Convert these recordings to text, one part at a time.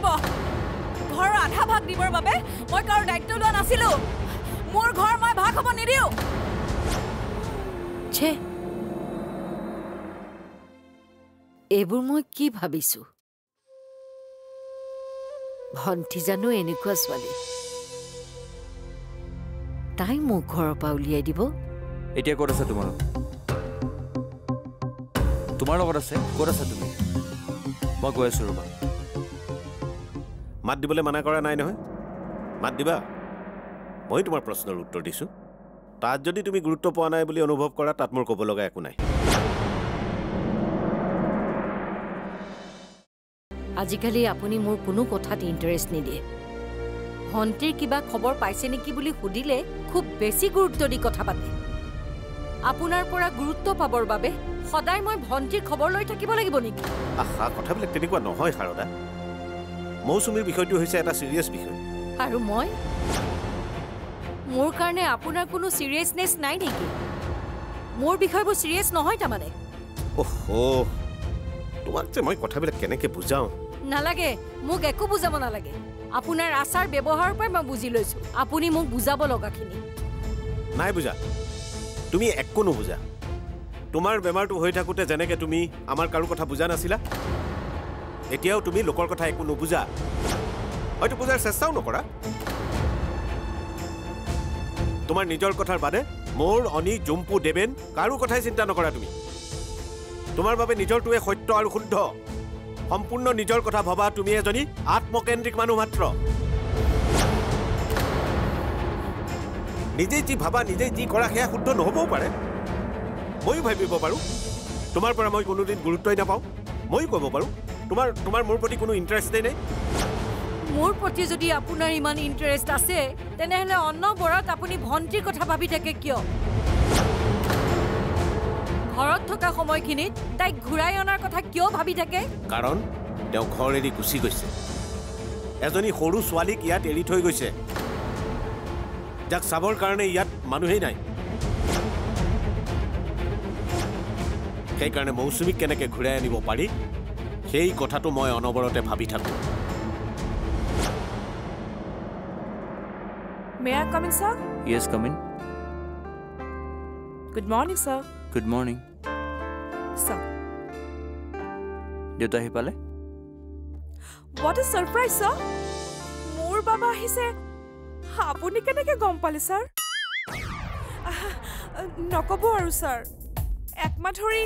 লাগিব। ঘৰৰ আধা ভাগ দিবৰ বাবে মই কাৰো দায়িত্ব লোৱা নাছিলো। মোৰ ঘৰ মই ভাগ হ'ব নিদিওঁ। ছে। এইবোৰ মই কি ভাবিছো? ভণ্টি জানো এনেকুৱা ছোৱালী। তাই মোক ঘৰৰ পৰা উলিয়াই দিব। এতিয়া ক'ত আছে তোমাৰ তোমাৰ লগত আছে? ক'ত আছা তুমি? মই গৈ আছোঁ ৰ'বা। মাত দিবলৈ মানা কৰা নাই নহয়। মাত দিবা। মই তোমাৰ প্ৰশ্নৰ উত্তৰ দিছোঁ। তাত যদি তুমি গুৰুত্ব পোৱা নাই বুলি অনুভৱ কৰা তাত মোৰ ক'ব লগা একো নাই। আজিকালি আপুনি মোৰ কোনো কথাত ইণ্টাৰেষ্ট নিদিয়ে। ভণ্টিৰ কিবা খবৰ পাইছে নেকি বুলি সুধিলে খুব বেছি গুৰুত্ব দি কথা পাতে। আপোনাৰ পৰা গুৰুত্ব পাবৰ বাবে সদায় মই ভণ্টিৰ খবৰ লৈ থাকিব লাগিব নেকি? আহা কথাবিলাক তেনেকুৱা নহয় শাৰদা মৌচুমীৰ বিষয়টো হৈছে এটা ছিৰিয়াছ বিষয়। আৰু মই? মোৰ কাৰণে আপোনাৰ কোনো চিৰিয়াছনেছ নাই নেকি? মোৰ বিষয়বোৰ চিৰিয়াছ নহয় তাৰমানে। অহ' তোমাক যে মই কথাবিলাক কেনেকৈ বুজাওঁ? নালাগে মোক একো বুজাব নালাগে। আপোনাৰ আচাৰ ব্যৱহাৰৰ পৰাই মই বুজি লৈছো। আপুনি মোক বুজাব লগাখিনি। নাই বুজা। তুমি একো নুবুজা। তোমাৰ বেমাৰটো হৈ থাকোঁতে যেনেকৈ তুমি আমাৰ কাৰো কথা বুজা নাছিলা এতিয়াও তুমি লোকৰ কথা একো নুবুজা। হয়তো বুজাৰ চেষ্টাও নকৰা। তোমাৰ নিজৰ কথাৰ বাদে মোৰ অনি জুম্পু দেৱেন কাৰো কথাই চিন্তা নকৰা তুমি। তোমাৰ বাবে নিজৰটোৱে সত্য আৰু শুদ্ধ। সম্পূৰ্ণ নিজৰ কথা ভবা তুমি এজনী আত্মকেন্দ্ৰিক মানুহ মাত্ৰ। নিজেই যি ভাবা নিজেই যি কৰা সেয়া শুদ্ধ নহ'বও পাৰে। ময়ো ভাবিব পাৰোঁ। তোমাৰ পৰা মই কোনোদিন গুৰুত্বই নাপাওঁ। ময়ো ক'ব পাৰোঁ। তোমাৰ তোমাৰ মোৰ প্ৰতি কোনো ইণ্টাৰেষ্টেই নাই মোৰ প্ৰতি যদি আপোনাৰ ইমান ইণ্টাৰেষ্ট আছে তেনেহ'লে অন্নবৰত আপুনি ভণ্টিৰ কথা ভাবি থাকে কিয়? ঘৰত থকা সময়খিনিত তাইক ঘূৰাই অনাৰ কথা কিয় ভাবি থাকে? কাৰণ তেওঁ ঘৰ এৰি গুচি গৈছে। এজনী সৰু ছোৱালীক ইয়াত এৰি থৈ গৈছে। যাক চাবৰ কাৰণে ইয়াত মানুহেই নাই। সেইকাৰণে মৌচুমীক কেনেকৈ ঘূৰাই আনিব পাৰি? সেই কথাটো মই অনবৰতে ভাবি থাকোঁ। দেউতা আহি পালে? মোৰ বাবা আহিছে। আপুনি কেনেকৈ গম পালে ছাৰ নক'ব আৰু ছাৰ একমাহ ধৰি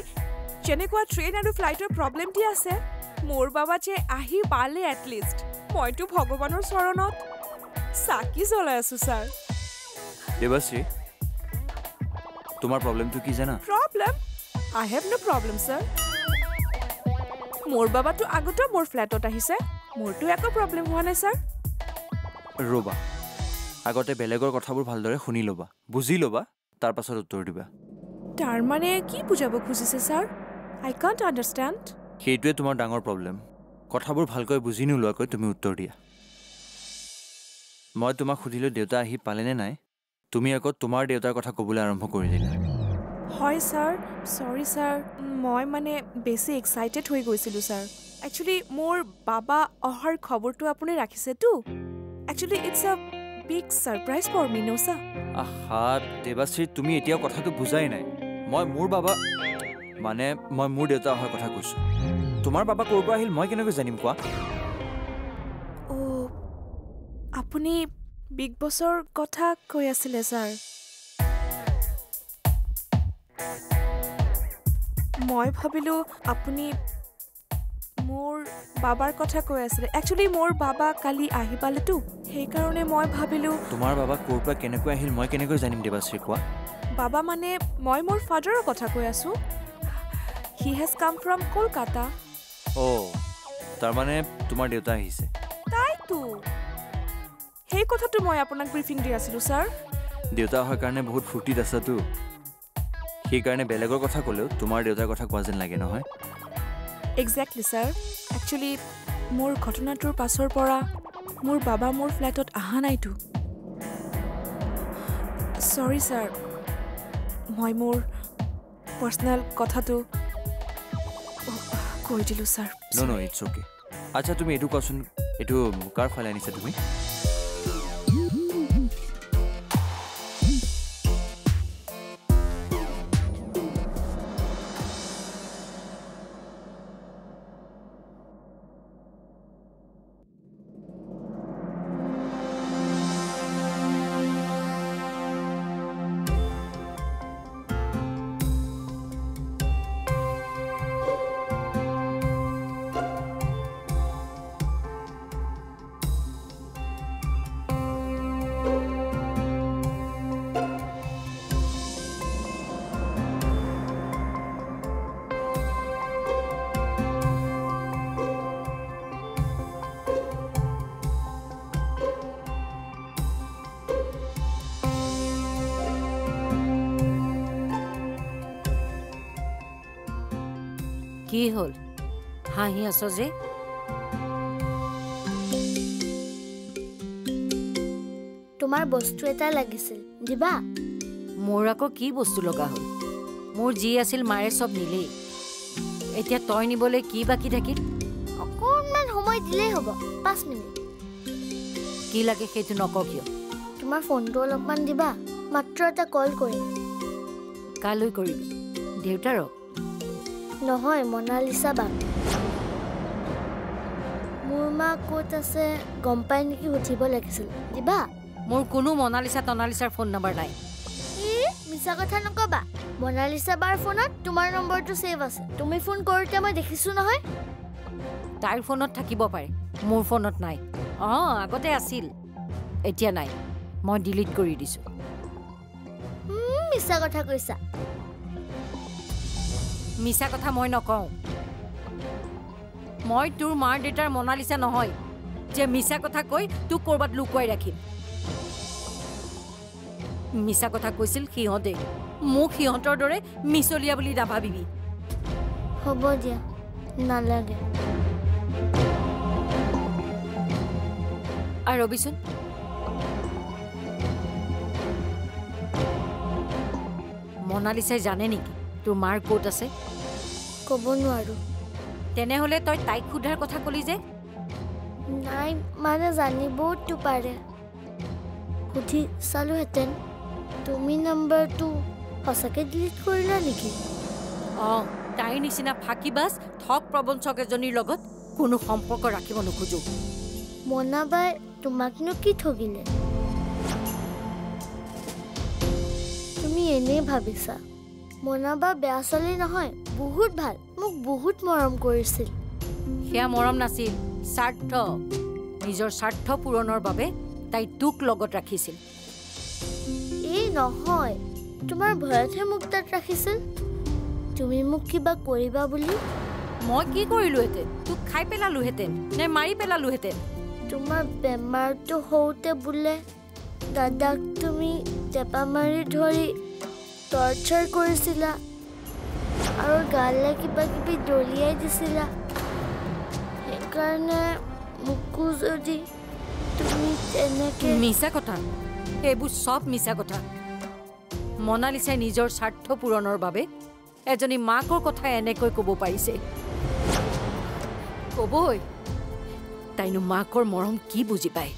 যেনেকুৱা ট্ৰেইন আৰু ফ্লাইটৰ প্ৰব্লেম দি আছে মোৰ বাবা যে আহি পালে এটলিষ্ট মইতো ভগৱানৰ চৰণত। চাকি জ্বলাই আছো ছাৰ। দেৱাশ্ৰী তোমাৰ প্ৰব্লেমটো কি জানা? Problem I have no' problem sir মোৰ বাবাটো আগতেও মোৰ ফ্লেটত আহিছে মোৰতো একো প্ৰব্লেম হোৱা নাই ছাৰ। ৰ'বা আগতে বেলেগৰ কথাবোৰ ভালদৰে শুনি ল'বা বুজি ল'বা তাৰ পাছত উত্তৰ দিবা। তাৰমানে কি বুজাব খুজিছে ছাৰ? আই কাণ্ট আণ্ডাৰষ্টেণ্ড সেইটোৱে তোমাৰ ডাঙৰ প্ৰব্লেম কথাবোৰ ভালকৈ বুজি নোলোৱাকৈ তুমি উত্তৰ দিয়া। মই তোমাক সুধিলোঁ দেউতা আহি পালেনে নাই? তুমি আকৌ তোমাৰ দেউতাৰ কথা ক'বলৈ আৰম্ভ কৰি দিলা। হয় ছাৰ। চৰি ছাৰ। মই মানে বেছি এক্সাইটেড হৈ গৈছিলোঁ ছাৰ। একচুৱেলি মোৰ বাবা অহাৰ খবৰটো আপুনি ৰাখিছেতো। Actually it's a big surprise for me no' sir? আহা দেৱাশ্ৰী তুমি এতিয়াও কথাটো বুজাই নাই। মই মোৰ বাবা মানে মই মোৰ দেউতা অহাৰ কথা কৈছোঁ। তোমাৰ বাবা ক'ৰ পৰা আহিল মই কেনেকৈ জানিম কোৱা? আপুনি বিগ বছৰ কথা কৈ আছিলে ছাৰ। মই ভাবিলোঁ আপুনি মোৰ বাবাৰ কথা কৈ আছিলে। একচুৱেলি মোৰ বাবা কালি আহি পালেতো সেইকাৰণে মই ভাবিলোঁ তোমাৰ বাবা ক'ৰ পৰা কেনেকৈ আহিল মই কেনেকৈ জানিম দেৱাশ্ৰী কোৱা? বাবা মানে মই মোৰ ফাদাৰৰ কথা কৈ আছোঁ। He has come from Kolkata অ' তাৰমানে তোমাৰ দেউতা আহিছে। তাইতো? সেই কথাটো মই আপোনাক ব্ৰিফিং দি আছিলোঁ ছাৰ। দেউতা অহাৰ কাৰণে বহুত ফূৰ্তিত আছাতো। সেইকাৰণে বেলেগৰ কথা ক'লেও তোমাৰ দেউতাৰ কথা কোৱা যেন লাগে নহয়? Exactly sir. একচুৱেলি মোৰ ঘটনাটোৰ পাছৰ পৰা মোৰ বাবা মোৰ ফ্লেটত অহা নাইতো। চৰি ছাৰ। মই মোৰ পাৰ্চনেল কথাটো কৈ দিলোঁ sir no no it's okay আচ্ছা তুমি এইটো কোৱাচোন এইটো কাৰ ফালে আনিছা তুমি? কি হ'ল? হাঁহি আছ যে। তোমাৰ বস্তু এটা লাগিছিল। দিবা? মোৰ আকৌ কি বস্তু লগা হ'ল? মোৰ যি আছিল মাৰে চব নিলেই। এতিয়া তই নিবলৈ কি বাকী থাকিল? অকণমান সময় দিলেই হ'ব পাঁচ মিনিট। কি লাগে সেইটো নক কিয়? তোমাৰ ফোনটো অলপমান দিবা মাত্ৰ এটা কল কৰিম। কালৈ কৰিবি। দেউতাৰক নহয় মনালিছা বাক মোৰ মা ক'ত আছে গম পাই নেকি সুধিব লাগিছিল। দিবা? মোৰ কোনো মনালিচা টনালিচাৰ ফোন নম্বৰ নাই। মিছা কথা নকবা। মনালিছা বাৰ ফোনত তোমাৰ নম্বৰটো ছেভ আছে। তুমি ফোন কৰোঁতে মই দেখিছোঁ নহয়। তাইৰ ফোনত থাকিব পাৰে মোৰ ফোনত নাই। অঁ আগতে আছিল। এতিয়া নাই। মই ডিলিট কৰি দিছোঁ। মিছা কথা কৈছা। মিছা কথা মই নকওঁ। মই তোৰ মাৰ দেউতাৰ মনালিচা নহয় যে মিছা কথা কৈ তোক ক'ৰবাত লুকুৱাই ৰাখিম। মিছা কথা কৈছিল সিহঁতে। মোক সিহঁতৰ দৰে মিছলীয়া বুলি নাভাবিবি। হ'ব দিয়া নালাগে। আৰু ৰবিচোন। মনালিচাই জানে নেকি? তোৰ মাৰ ক'ত আছে? ক'ব নোৱাৰোঁ। তেনেহ'লে তই তাইক সোধাৰ কথা ক'লি যে? নাই মানে জানিবওতো পাৰে। সুধি চালোহেঁতেন তুমি নম্বৰটো সঁচাকৈ ডিলিট কৰিলা নেকি? অঁ তাইৰ নিচিনা ফাঁকিবাজ ঠগ প্ৰবঞ্চক এজনীৰ লগত কোনো সম্পৰ্ক ৰাখিব নোখোজো। মনাবাই তোমাকনো কি ঠগিলে? তুমি এনেই ভাবিছা? মনাবা বেয়া ছোৱালী নহয় বহুত ভাল। মোক বহুত মৰম কৰিছিল। সেয়া মৰম নাছিল স্বাৰ্থ। নিজৰ স্বাৰ্থ পূৰণৰ বাবে তাই তোক লগত ৰাখিছিল। এই নহয় তোমাৰ ভয়তহে মোক তাত ৰাখিছিল। তুমি মোক কিবা কৰিবা বুলি? মই কি কৰিলোহেঁতেন? তোক খাই পেলালোহেঁতেন নে মাৰি পেলালোহেঁতেন? তোমাৰ বেমাৰটো হওঁতে বোলে দাদাক তুমি টেপা মাৰি ধৰি টৰ্চাৰ কৰিছিলা আৰু গালে কিবা কিবি দলিয়াই দিছিলা। সেইকাৰণে মোকো যদি তুমি তেনেকে মিছা কথা। এইবোৰ চব মিছা কথা। মনালিচাই নিজৰ স্বাৰ্থ পূৰণৰ বাবে এজনী মাকৰ কথা এনেকৈ ক'ব পাৰিছে। ক'বই তাইনো মাকৰ মৰম কি বুজি পায়?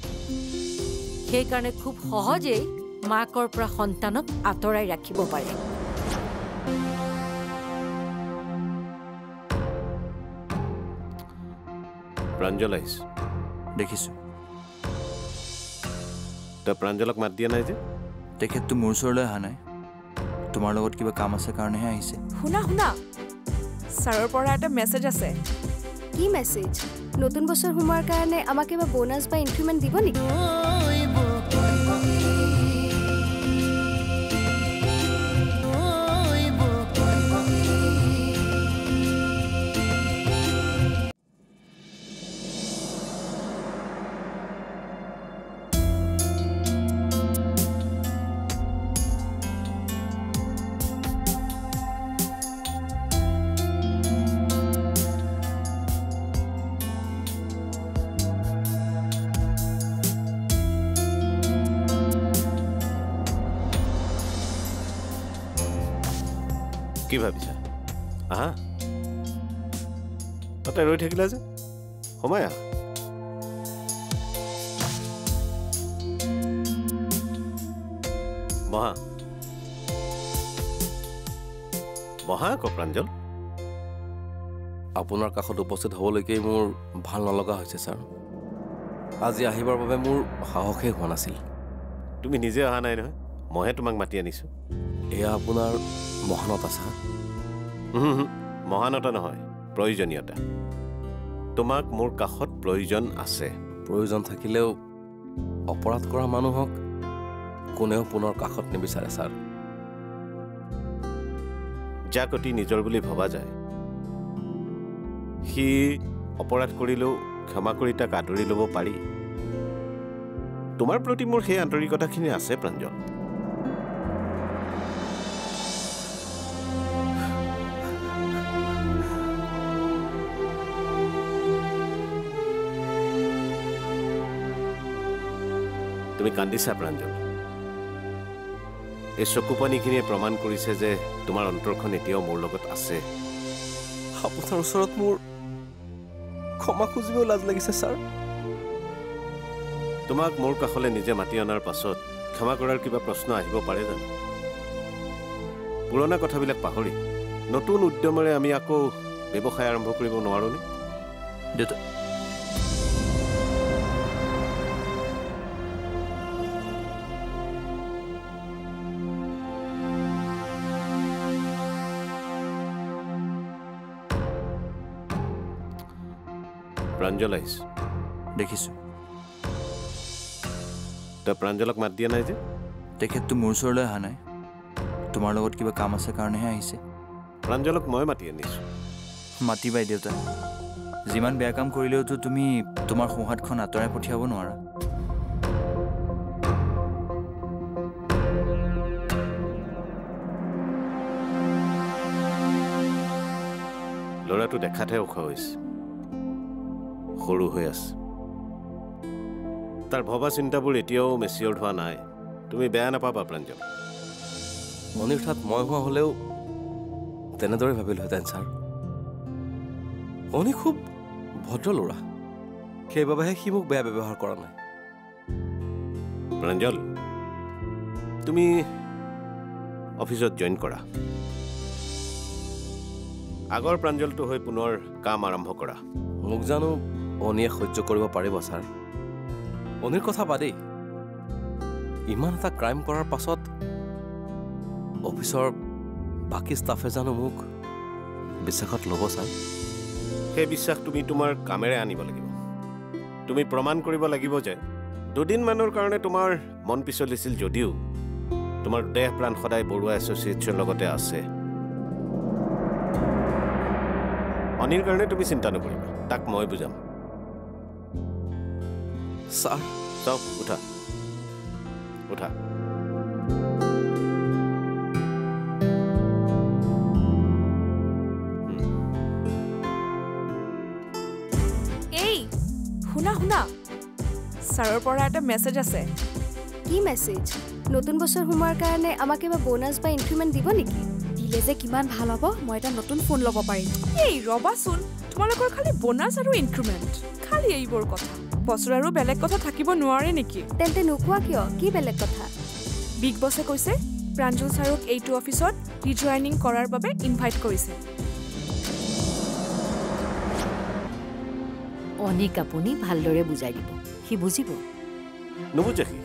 সেইকাৰণে খুব সহজেই মাকৰ পৰা সন্তানক আঁতৰাই ৰাখিব পাৰে। প্ৰাঞ্জল আহিছ। দেখিছোঁ। তই প্ৰাঞ্জলক মাত দিয়া নাই যে? তেখেতটো মোৰ ওচৰলৈ অহা নাই। তোমাৰ লগত কিবা কাম আছে কাৰণেহে আহিছে। শুনা শুনা। ছাৰৰ পৰা এটা মেছেজ আছে। কি মেছেজ? নতুন বছৰ সোমোৱাৰ কাৰণে আমাক কিবা বোনাছ বা ইনক্ৰিমেণ্ট দিব নেকি? কি ভাবিছা? আহা। তাতে ৰৈ থাকিলা যে? সোমাই আহা। বহা বহা আকৌ প্ৰাঞ্জল আপোনাৰ কাষত উপস্থিত হ'বলৈকে মোৰ ভাল নলগা হৈছে ছাৰ। আজি আহিবৰ বাবে মোৰ সাহসেই হোৱা নাছিল। তুমি নিজে অহা নাই নহয়। মইহে তোমাক মাতি আনিছোঁ। এয়া আপোনাৰ মহানতা ছাৰ। উহু, মহানতা নহয় প্ৰয়োজনীয়তা। তোমাক মোৰ কাষত প্ৰয়োজন আছে। প্ৰয়োজন থাকিলেও অপৰাধ কৰা মানুহক কোনেও পুনৰ কাষত নিবিচাৰে ছাৰ। যাক অতি নিজৰ বুলি ভবা যায়। সি অপৰাধ কৰিলেও ক্ষমা কৰি তাক আদৰি ল'ব পাৰি। তোমাৰ প্ৰতি মোৰ সেই আন্তৰিকতাখিনি আছে প্ৰাঞ্জল। তুমি কান্দিছা প্ৰাঞ্জল এই চকুপানীখিনিয়ে প্ৰমাণ কৰিছে যে তোমাৰ অন্তৰখন এতিয়াও মোৰ লগত আছে। আপোনাৰ ওচৰত মোৰ ক্ষমা খুজিবও লাজ লাগিছে ছাৰ। তোমাক মোৰ কাষলৈ নিজে মাতি অনাৰ পাছত ক্ষমা কৰাৰ কিবা প্ৰশ্ন আহিব পাৰে জানো? পুৰণা কথাবিলাক পাহৰি নতুন উদ্যমেৰে আমি আকৌ ব্যৱসায় আৰম্ভ কৰিব নোৱাৰোনে? দেউতা প্ৰাঞ্জল আহিছে দেখিছোঁ। তই প্ৰাঞ্জলক মাত দিয়া নাই যে? তেখেতটো মোৰ ওচৰলৈ অহা নাই। তোমাৰ লগত কিবা কাম আছে কাৰণেহে আহিছে। প্ৰাঞ্জলক মই মাতি আনিছোঁ। মাতিবাই দেউতা। যিমান বেয়া কাম কৰিলেওতো তুমি তোমাৰ সোঁহাতখন আঁতৰাই পঠিয়াব নোৱাৰা। ল'ৰাটো দেখাতহে ওখ হৈছে। সৰু হৈ আছে। তাৰ ভবা চিন্তাবোৰ এতিয়াও মেচিয়ৰ হোৱা নাই। তুমি বেয়া নাপাবা প্ৰাঞ্জল। ঠাত মই হোৱা হ'লেও তেনেদৰে ভাবিলোহেঁতেন ছাৰ। মণি খুব ভদ্ৰ ল'ৰা। সেইবাবেহে সি মোক বেয়া ব্যৱহাৰ কৰা নাই। প্ৰাঞ্জল তুমি অফিচত জইন কৰা। আগৰ প্ৰাঞ্জলটো হৈ পুনৰ কাম আৰম্ভ কৰা। মোক জানো অনিয়ে সহ্য কৰিব পাৰিব ছাৰ। অনিৰ কথা বাদেই ইমান এটা ক্ৰাইম কৰাৰ পাছত অফিচৰ বাকী ষ্টাফে জানো মোক বিশ্বাসত ল'ব ছাৰ। সেই বিশ্বাস তুমি তোমাৰ কামেৰে আনিব লাগিব। তুমি প্ৰমাণ কৰিব লাগিব যে দুদিনমানৰ কাৰণে তোমাৰ মন পিছলিছিল যদিও তোমাৰ দেহ প্ৰাণ সদায় বৰুৱা এছ'চিয়েটছৰ লগতে আছে। অনিৰ কাৰণে তুমি চিন্তা নকৰিবা তাক মই বুজাম। ছাৰ চাওক উঠা উঠা এই শুনা শুনা। ছাৰৰ পৰা এটা মেছেজ আছে। কি মেছেজ নতুন বছৰ সোমোৱাৰ কাৰণে আমাক কিবা বোনাছ বা ইনক্ৰিমেণ্ট দিব নেকি? দিলে যে কিমান ভাল হ'ব মই এটা নতুন ফোন ল'ব পাৰিম। এই ৰবাচোন। তোমালোকৰ খালি বোনাছ আৰু ইনক্ৰিমেণ্ট খালি এইবোৰ কথা। বছৰ আৰু বেলেগ কথা থাকিব নোৱাৰে নেকি? তেন্তে নোকোৱা কিয়? কি বেলেগ কথা? বিগ বছে কৈছে প্ৰাঞ্জল ছাৰক এইটো অফিচত ৰিজইনিং কৰাৰ বাবে ইনভাইট কৰিছে। অনিক আপুনি ভালদৰে বুজাই দিব। সি বুজিব। নুবুজে সি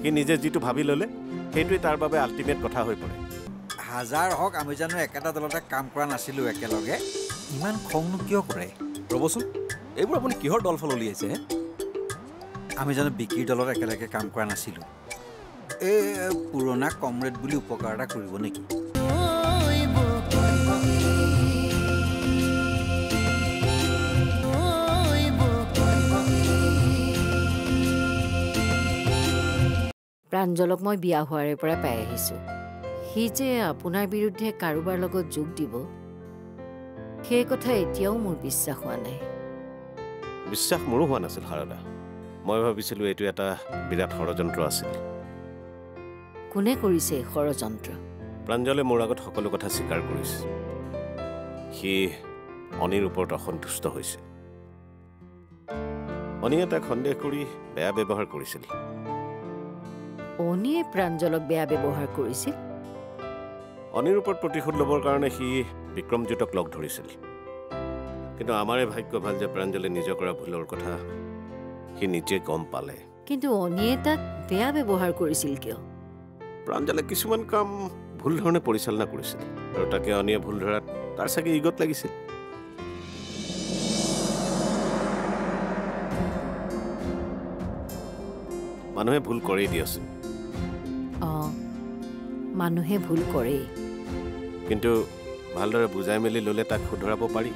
সি নিজে যিটো ভাবি ল'লে সেইটোৱে তাৰ বাবে আল্টিমেট কথা হৈ পৰে। হাজাৰ হওক আমি জানো একেটা দলতে কাম কৰা নাছিলোঁ একেলগে। ইমান খংনো কিয় কৰে? ৰ'বচোন। এইবোৰ আপুনি কিহৰ দলফল উলিয়াইছে? আমি জানো বিকিৰ দলত একেলগে কাম কৰা নাছিলোঁ। এই পুৰণা কমৰেড বুলি উপকাৰ এটা কৰিব নেকি? প্ৰাঞ্জলক মই বিয়া হোৱাৰে পৰা পাই আহিছোঁ। সি যে আপোনাৰ বিৰুদ্ধে কাৰোবাৰ লগত যোগ দিব সেই কথা এতিয়াও মোৰ বিশ্বাস হোৱা নাই। বিশ্বাস মোৰো হোৱা নাছিল সাৰদা মই ভাবিছিলোঁ এইটো এটা বিৰাট ষড়যন্ত্ৰ আছিল। কোনে কৰিছে এই ষড়যন্ত্ৰ? প্ৰাঞ্জলে মোৰ আগত সকলো কথা স্বীকাৰ কৰিছে। সি অনিৰ ওপৰত অসন্তুষ্ট হৈছে। অনিয়ে তাক সন্দেহ কৰি বেয়া ব্যৱহাৰ কৰিছিল। অনিয়ে প্ৰাঞ্জলক বেয়া ব্যৱহাৰ কৰিছিল? অনিৰ ওপৰত প্ৰতিশোধ ল'বৰ কাৰণে সি বিক্ৰমজিতক লগ ধৰিছিল। কিন্তু আমাৰে ভাগ্য ভাল যে প্ৰাঞ্জলে নিজে কৰা ভুলৰ কথা সি নিজে গম পালে। কিন্তু অনিয়ে তাক বেয়া ব্যৱহাৰ কৰিছিল কিয়? প্ৰাঞ্জলে কিছুমান কাম ভুল ধৰণে পৰিচালনা কৰিছিল আৰু তাকে অনিয়ে ভুল ধৰাত তাৰ চাগে ইগত লাগিছিল। মানুহে ভুল কৰেই দিয়াচোন অঁ মানুহে ভুল কৰেই। কিন্তু ভালদৰে বুজাই মেলি ল'লে তাক শুধৰাব পাৰি।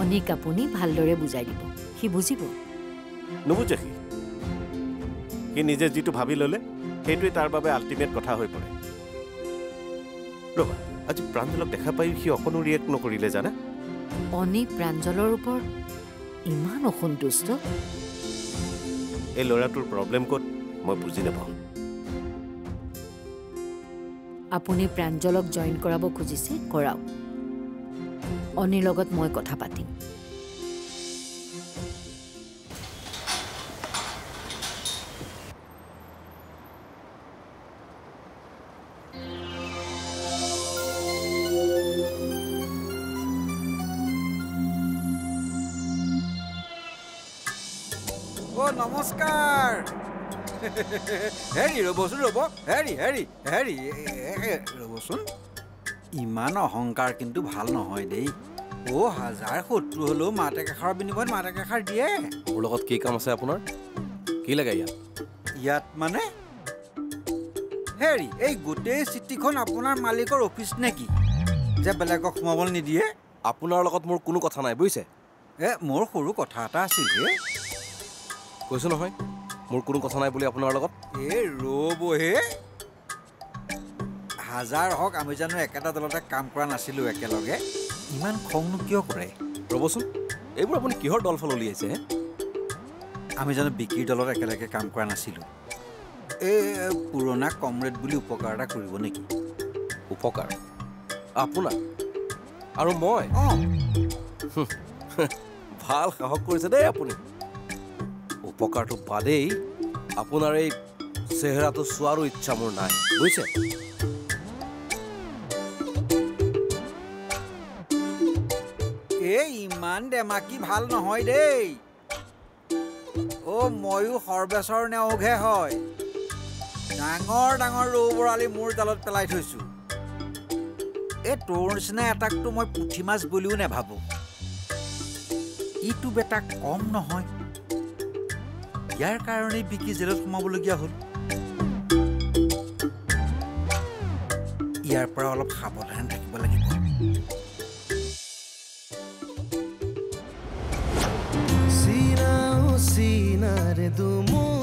অনিক আপুনি ভালদৰে বুজাই দিব। সি বুজিব। নুবুজে সি? সি নিজে যিটো ভাবি ল'লে সেইটোৱে তাৰ বাবে আল্টিমেট কথা হৈ পৰে। ৰ'বা আজি প্ৰাঞ্জলক দেখা পায়ো সি অকণো ৰিয়েক্ট নকৰিলে জানা? অনি প্ৰাঞ্জলৰ ওপৰত ইমান অসন্তুষ্ট। এই ল'ৰাটোৰ প্ৰব্লেম ক'ত? মই বুজি নাপাওঁ। আপুনি প্ৰাঞ্জলক জইন কৰাব খুজিছে কৰাওক। অনিৰ লগত মই কথা পাতিম। ইমান অহংকাৰ কিন্তু ভাল নহয় দেই। অ' হাজাৰ শত্ৰু হ'লেও মাত একেষাৰৰ বিনিময়ত মাত একেষাৰ দিয়ে। মোৰ লগত কি কাম আছে আপোনাৰ? কি লাগে ইয়াত? ইয়াত মানে? হেৰি এই গোটেই চিঠিখন আপোনাৰ মালিকৰ অফিচ নেকি? যে বেলেগক সোমাবলৈ নিদিয়ে? আপোনাৰ লগত মোৰ কোনো কথা নাই বুজিছে? এ মোৰ সৰু কথা এটা আছিল হে। কৈছোঁ নহয় মোৰ কোনো কথা নাই বুলি আপোনাৰ লগত? এই ৰ'বহে। হাজাৰ হওক আমি জানো একেটা দলতে কাম কৰা নাছিলোঁ একেলগে। ইমান খংনো কিয় কৰে? ৰ'বচোন এইবোৰ আপুনি কিহৰ দলফল উলিয়াইছে হে? আমি জানো বিকিৰ দলত একেলগে কাম কৰা নাছিলোঁ। এই পুৰণা কমৰেড বুলি উপকাৰ এটা কৰিব নেকি? উপকাৰ? আপোনাৰ? আৰু মই? অঁ। ভাল সাহস কৰিছে দেই আপুনি। উপকাৰটো বাদেই আপোনাৰ এই চেহেৰাটো চোৱাৰো ইচ্ছা মোৰ নাই বুজিছে? ইমান ডেমাকি ভাল নহয় দেই। অ' ময়ো সৰ্বেশ্বৰ নেওঘে হয়। ডাঙৰ ডাঙৰ ৰৌ বৰালি মোৰ জালত পেলাই থৈছোঁ। এই তোৰ নিচিনা এটাকতো মই পুঠি মাছ বুলিও নাভাবোঁ। ইটো বেটা কম নহয়। ইয়াৰ কাৰণেই বিকি জেলত সোমাবলগীয়া হ'ল। ইয়াৰ পৰা অলপ সাৱধান থাকিব লাগিব। সিনার দুমো